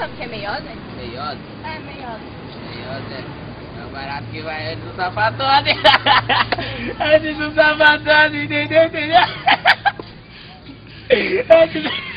sabe o que é meiose? Meiose? É, meiose. Meiose é, é o barato que vai antes do sapatone. antes é do sapatone, entendeu? Entendeu? Antes é do...